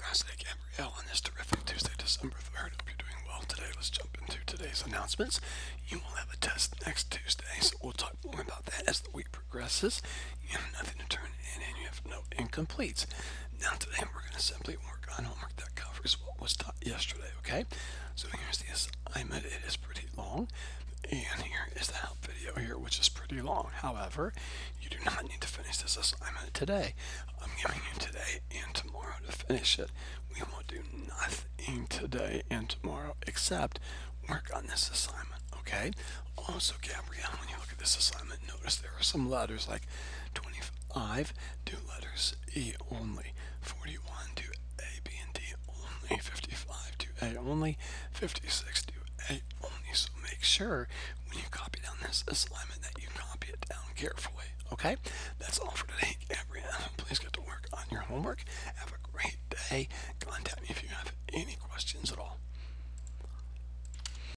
today, Gabrielle, on this terrific Tuesday, December 3rd. Hope you're doing well today. Let's jump into today's announcements. You will have a test next Tuesday, so we'll talk more about that as the week progresses. You have nothing to turn in, and you have no incompletes. Now, today we're going to simply work on homework that covers what was taught yesterday, okay? So here's the assignment. It is pretty long. And here is the help video here, which is pretty long. However, you do not need to finish this assignment today. Giving you today and tomorrow to finish it. We will do nothing today and tomorrow except work on this assignment, okay? Also, Gabrielle, when you look at this assignment, notice there are some letters like 25 do letters E only, 41 do A, B, and D only, 55 do A only, 56 do A only. So make sure when you copy down this assignment that you copy it down carefully. Okay? That's all for today, homework. Have a great day. Contact me if you have any questions at all.